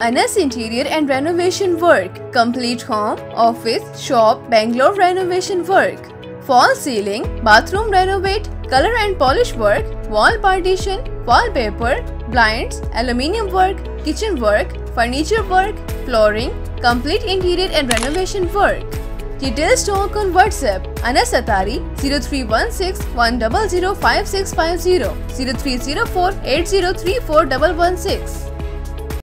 Anas Interior and Renovation Work. Complete home, office, shop, bungalow renovation work. Fall ceiling, bathroom renovate, color and polish work, wall partition, wallpaper, blinds, aluminium work, kitchen work, furniture work, flooring, complete interior and renovation work. Details talk on WhatsApp Anas Atari 0316 100 0304